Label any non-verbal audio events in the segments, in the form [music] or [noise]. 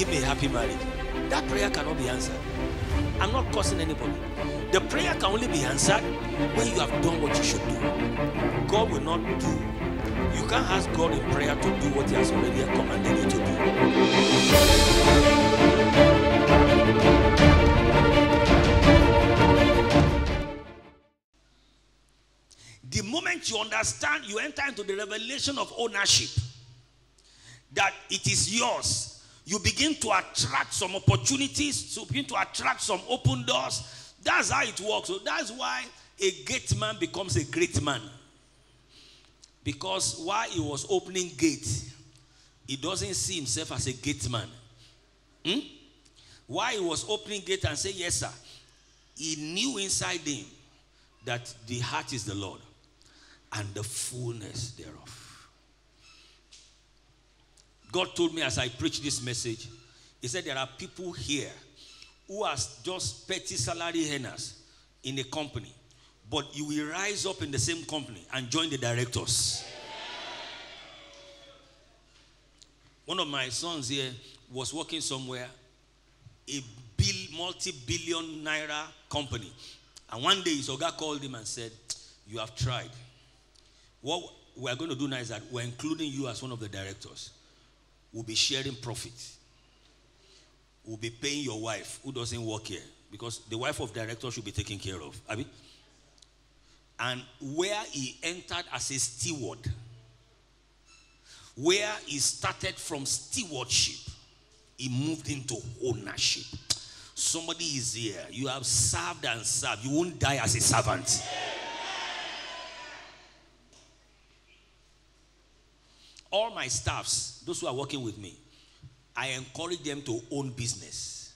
give me a happy marriage. That prayer cannot be answered. I'm not cursing anybody. The prayer can only be answered when you have done what you should do. God will not do. You can't ask God in prayer to do what He has already commanded you to do. The moment you understand, you enter into the revelation of ownership that it is yours. You begin to attract some opportunities, you begin to attract some open doors. That's how it works. So that's why a gate man becomes a great man. Because while he was opening gate, he doesn't see himself as a gate man. Hmm? He was opening gate and say, Yes, sir, he knew inside him that the heart is the Lord and the fullness thereof. God told me as I preach this message, He said there are people here who are just petty salary earners in a company, but you will rise up in the same company and join the directors. One of my sons here was working somewhere, a bill, multi-billion naira company, and one day his oga called him and said, "You have tried. What we are going to do now is that we're including you as one of the directors." Will be sharing profit. Will be paying your wife who doesn't work here because the wife of director should be taken care of. Abi? And where he entered as a steward, where he started from stewardship, he moved into ownership. Somebody is here. You have served and served. You won't die as a servant. All my staffs, those who are working with me, I encourage them to own business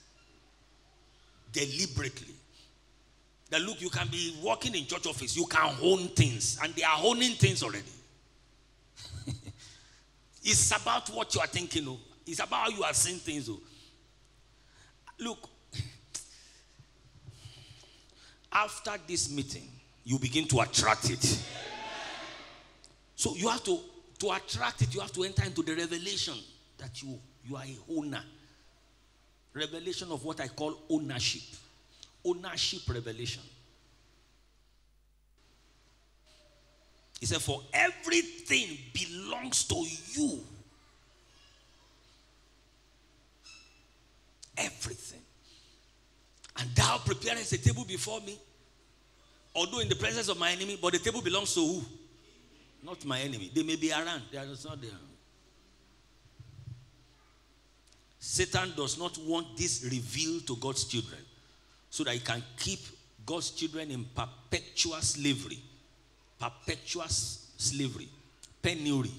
deliberately. That look, you can be working in church office, you can own things, and they are owning things already. [laughs] it's about what you are thinking of. It's about how you are seeing things. Of. Look, [sniffs] after this meeting, you begin to attract it. So you have to to attract it, you have to enter into the revelation that you, you are a owner. Revelation of what I call ownership. Ownership revelation. He said, For everything belongs to you. Everything. And thou preparest a table before me. Although in the presence of my enemy, but the table belongs to who? Not my enemy. They may be around. They are just not there. Satan does not want this revealed to God's children so that he can keep God's children in perpetual slavery, perpetual slavery, penury,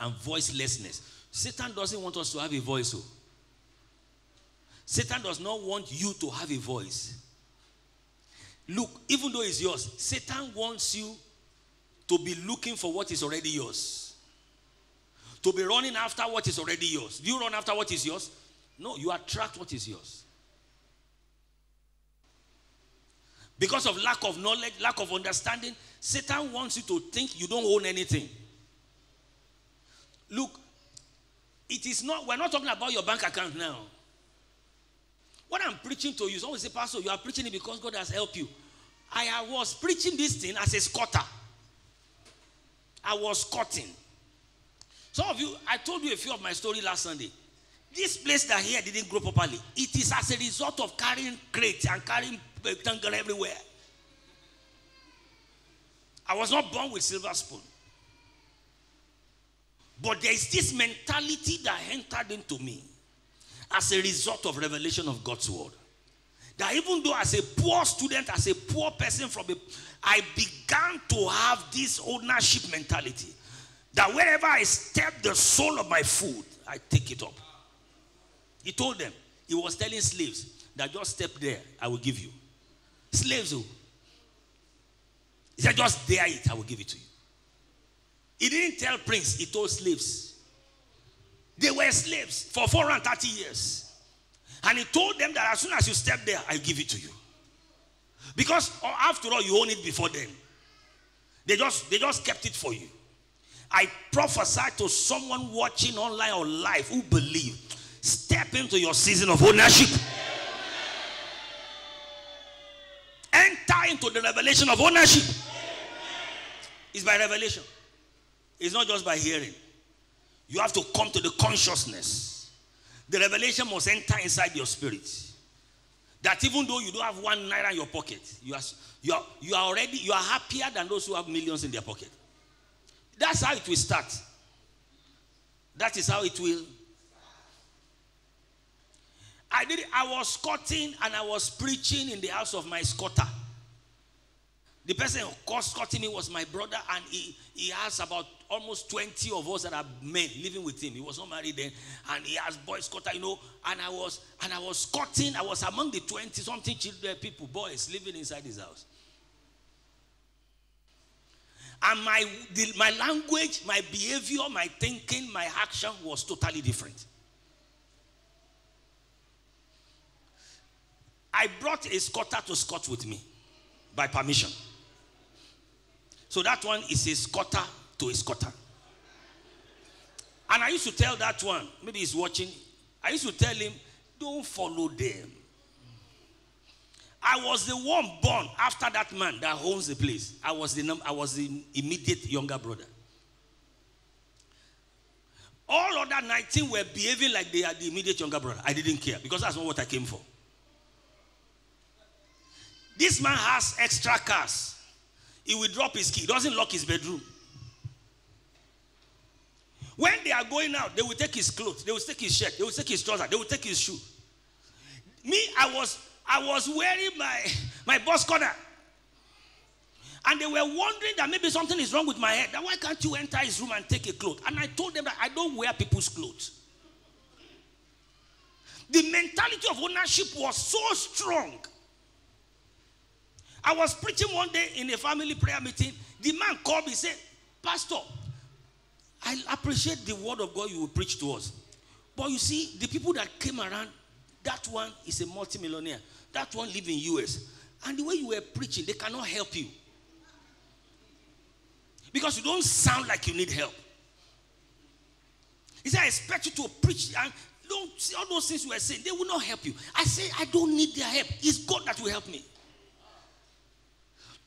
and voicelessness. Satan doesn't want us to have a voice. So. Satan does not want you to have a voice. Look, even though it's yours, Satan wants you to be looking for what is already yours. To be running after what is already yours. Do you run after what is yours? No, you attract what is yours. Because of lack of knowledge, lack of understanding, Satan wants you to think you don't own anything. Look, it is not, we're not talking about your bank account now. What I'm preaching to you, someone say, Pastor, you are preaching it because God has helped you. I was preaching this thing as a squatter. I was cutting. Some of you, I told you a few of my story last Sunday. This place that here didn't grow properly. It is as a result of carrying crates and carrying uh, tangle everywhere. I was not born with silver spoon. But there is this mentality that entered into me as a result of revelation of God's word. That even though as a poor student, as a poor person from a, I began to have this ownership mentality. That wherever I step the sole of my foot, I take it up. He told them, he was telling slaves that just step there, I will give you. Slaves who? He said, just dare it, I will give it to you. He didn't tell Prince, he told slaves. They were slaves for 430 years. And he told them that as soon as you step there, I give it to you. Because oh, after all, you own it before them. They just they just kept it for you. I prophesy to someone watching online or live who believe step into your season of ownership. Enter into the revelation of ownership. It's by revelation. It's not just by hearing. You have to come to the consciousness. The revelation must enter inside your spirit. That even though you don't have one naira in your pocket, you are, you are, you are already you are happier than those who have millions in their pocket. That's how it will start. That is how it will. I did. I was squatting and I was preaching in the house of my squatter. The person who squatting me was my brother, and he, he has about almost 20 of us that are men living with him. He was not married then, and he has boys squatter, you know. And I was and I was squatting. I was among the 20 something children, people, boys living inside his house. And my, the, my language, my behavior, my thinking, my action was totally different. I brought a squatter to squat with me by permission. So that one is a squatter to a squatter. And I used to tell that one, maybe he's watching, I used to tell him, don't follow them. I was the one born after that man that owns the place. I was the, I was the immediate younger brother. All other 19 were behaving like they are the immediate younger brother. I didn't care because that's not what I came for. This man has extra cars. He will drop his key. He doesn't lock his bedroom. When they are going out, they will take his clothes, they will take his shirt, they will take his trousers, they will take his shoe. Me, I was I was wearing my, my boss corner. And they were wondering that maybe something is wrong with my head. That why can't you enter his room and take a cloth? And I told them that I don't wear people's clothes. The mentality of ownership was so strong. I was preaching one day in a family prayer meeting. The man called me and said, Pastor, I appreciate the word of God you will preach to us. But you see, the people that came around, that one is a multimillionaire. That one live in US. And the way you were preaching, they cannot help you. Because you don't sound like you need help. He said, I expect you to preach and don't see all those things you were saying, they will not help you. I say, I don't need their help. It's God that will help me.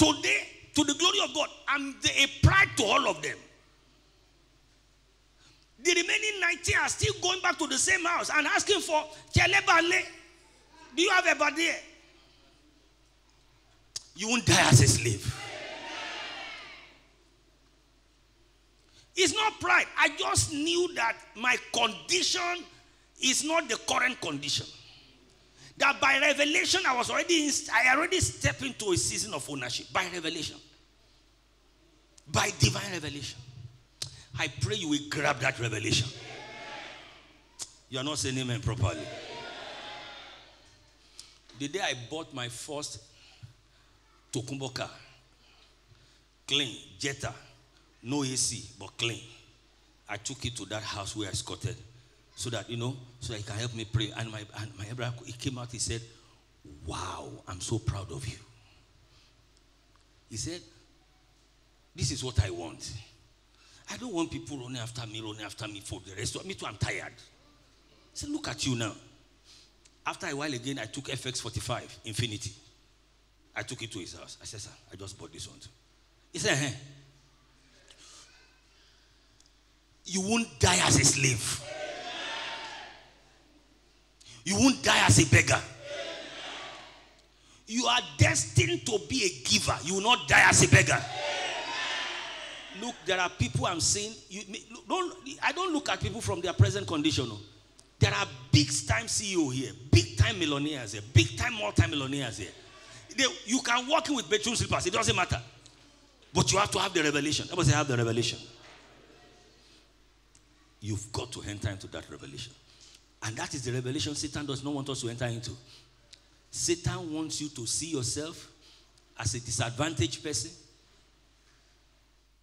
Today, to the glory of God, I'm a pride to all of them. The remaining 19 are still going back to the same house and asking for. Do you have a body? You won't die as a slave. It's not pride. I just knew that my condition is not the current condition. That by revelation, I was already in, I already stepped into a season of ownership by revelation. By divine revelation. I pray you will grab that revelation. You are not saying amen properly. The day I bought my first Tokumbo car, clean, Jetta, no AC, but clean. I took it to that house where I squatted so that, you know, so that he can help me pray. And my, and my brother, he came out, he said, Wow, I'm so proud of you. He said, This is what I want. I don't want people running after me, running after me for the rest. Of Me too, I'm tired. He said, Look at you now. After a while again, I took FX45 Infiniti. I took it to his house. I said, Sir, I just bought this one. Too. He said, Hey, you won't die as a slave. You won't die as a beggar. You are destined to be a giver. You will not die as a beggar. Look, there are people I'm seeing. You, don't, I don't look at people from their present condition. No. There are big time CEO here, big time millionaires here, big time multi-millionaires here. They, you can walk in with bedroom slippers, it doesn't matter. But you have to have the revelation. Everybody say, have the revelation. You've got to enter into that revelation. And that is the revelation Satan does not want us to enter into. Satan wants you to see yourself as a disadvantaged person.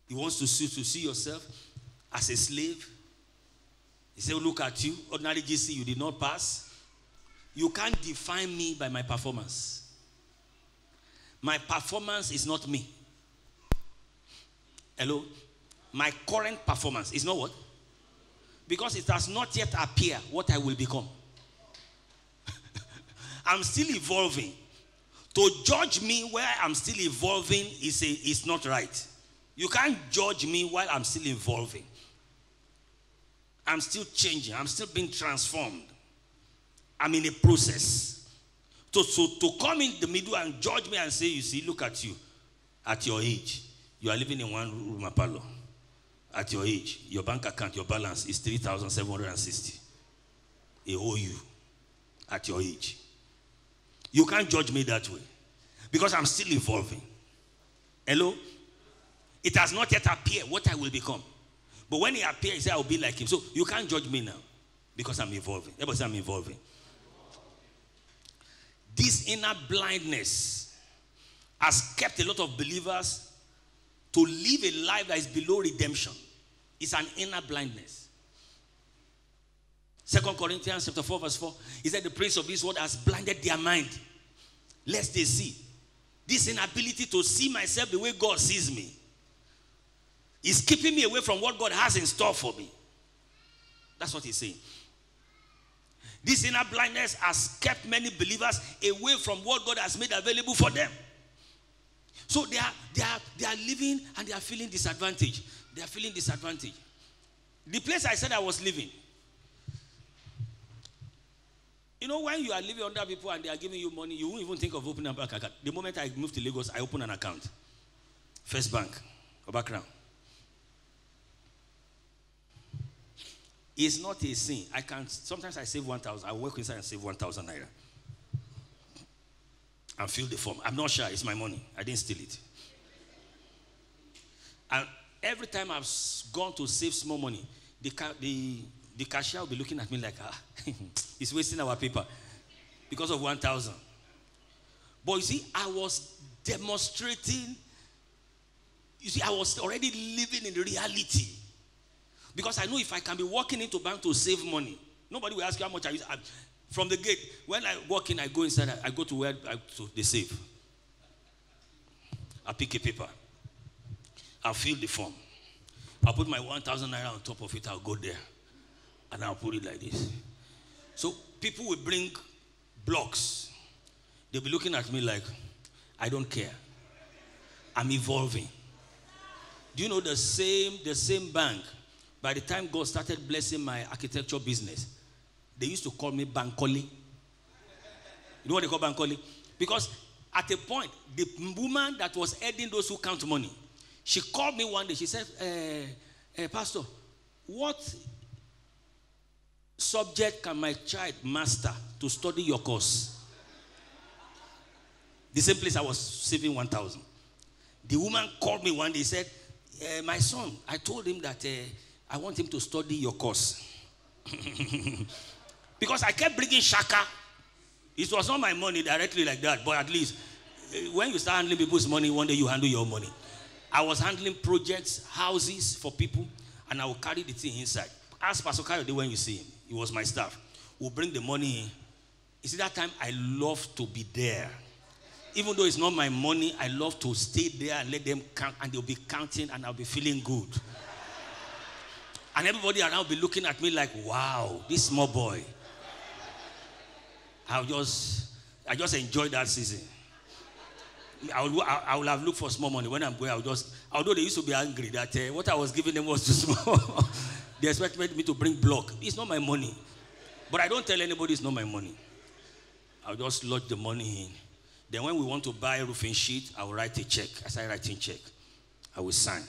He wants to see, to see yourself as a slave. He said, Look at you, ordinary GC, you did not pass. You can't define me by my performance. My performance is not me. Hello? My current performance is not what? Because it has not yet appeared what I will become. [laughs] I'm still evolving. To judge me where I'm still evolving is, a, is not right. You can't judge me while I'm still evolving. I'm still changing. I'm still being transformed. I'm in a process. So, so to come in the middle and judge me and say, you see, look at you. At your age, you are living in one room apalo. At your age, your bank account, your balance is 3,760. They owe you at your age. You can't judge me that way because I'm still evolving. Hello? It has not yet appeared what I will become. But when he appears, he said, I'll be like him. So you can't judge me now because I'm evolving. Everybody say I'm evolving. This inner blindness has kept a lot of believers to live a life that is below redemption. is an inner blindness. Second Corinthians chapter 4, verse 4. He said, The prince of this world has blinded their mind, lest they see. This inability to see myself the way God sees me is keeping me away from what God has in store for me. That's what he's saying. This inner blindness has kept many believers away from what God has made available for them. So they are, they are, they are living and they are feeling disadvantaged. They are feeling disadvantaged. The place I said I was living. You know, when you are living under people and they are giving you money, you won't even think of opening a bank account. The moment I moved to Lagos, I opened an account. First bank, or background. It's not a sin. I can sometimes I save 1,000. I work inside and save 1,000 naira. And fill the form. I'm not sure it's my money. I didn't steal it. And every time I've gone to save small money, the, the, the cashier will be looking at me like, ah, [laughs] he's wasting our paper because of 1,000. But you see, I was demonstrating, you see, I was already living in reality. Because I know if I can be walking into bank to save money, nobody will ask you how much I use. From the gate, when I walk in, I go inside, I go to where I, to they save. I pick a paper. I'll fill the form. I'll put my 1,000 naira on top of it. I'll go there. And I'll put it like this. So people will bring blocks. They'll be looking at me like, I don't care. I'm evolving. Do you know the same, the same bank by the time God started blessing my architecture business, they used to call me Bankoli. You know what they call Bankoli? Because at a point, the woman that was heading those who count money, she called me one day. She said, uh, uh, Pastor, what subject can my child master to study your course? The same place I was saving 1,000. The woman called me one day, said, uh, My son, I told him that I want him to study your course. [laughs] because I kept bringing shaka. It was not my money directly like that, but at least eh, when you start handling people's money, one day you handle your money. I was handling projects, houses for people, and I will carry the thing inside. Ask Pastor Kayode when you see him. He was my staff. We'll bring the money in. You see, that time I love to be there. Even though it's not my money, I love to stay there and let them count, and they'll be counting, and I'll be feeling good. And everybody around will be looking at me like, wow, this small boy. I just, I just enjoyed that season. I would, I, would have looked for small money. When I'm going, I would just, although they used to be angry that uh, what I was giving them was too small. [laughs] they expected me to bring block. It's not my money. But I don't tell anybody it's not my money. I'll just lodge the money in. Then when we want to buy a roofing sheet, I will write a check. As I write a check, I will sign.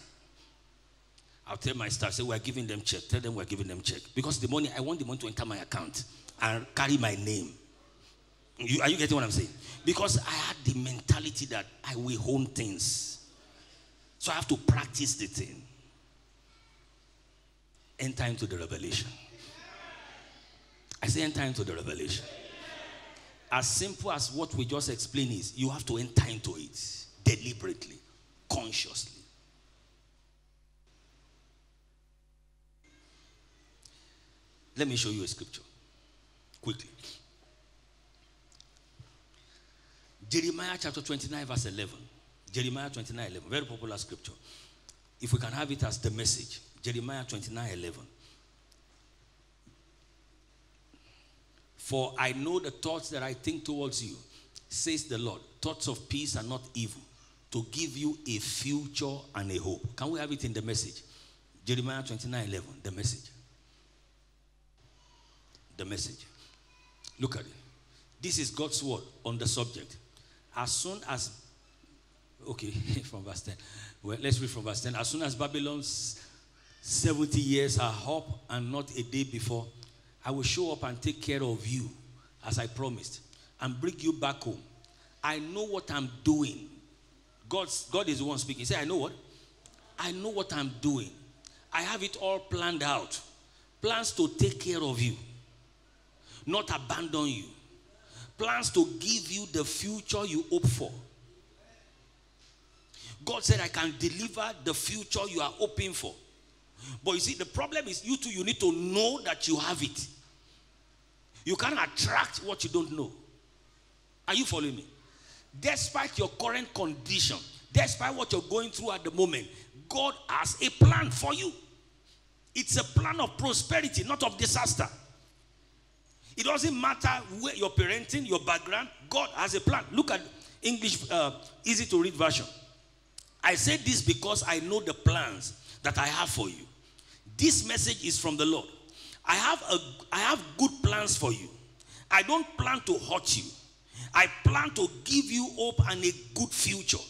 I'll tell my staff, say, we're giving them check. Tell them we're giving them check. Because the money, I want the money to enter my account and carry my name. You, are you getting what I'm saying? Because I had the mentality that I will own things. So I have to practice the thing. Enter into the revelation. I say enter into the revelation. As simple as what we just explained is, you have to enter into it deliberately, consciously. Let me show you a scripture quickly. Jeremiah chapter 29, verse 11. Jeremiah 29, 11. Very popular scripture. If we can have it as the message. Jeremiah 29, 11. For I know the thoughts that I think towards you, says the Lord, thoughts of peace are not evil, to give you a future and a hope. Can we have it in the message? Jeremiah 29 11, the message. The message. Look at it. This is God's word on the subject. As soon as, okay, [laughs] from verse 10. Well, let's read from verse 10. As soon as Babylon's 70 years are up and not a day before, I will show up and take care of you as I promised and bring you back home. I know what I'm doing. God's, God is the one speaking. Say, I know what? I know what I'm doing. I have it all planned out. Plans to take care of you, not abandon you. Plans to give you the future you hope for. God said, I can deliver the future you are hoping for. But you see, the problem is you too, you need to know that you have it. You can't attract what you don't know. Are you following me? Despite your current condition, despite what you're going through at the moment, God has a plan for you. It's a plan of prosperity, not of disaster. It doesn't matter where your parenting, your background, God has a plan. Look at English, uh, easy to read version. I say this because I know the plans that I have for you. This message is from the Lord. I have a I have good plans for you. I don't plan to hurt you. I plan to give you hope and a good future.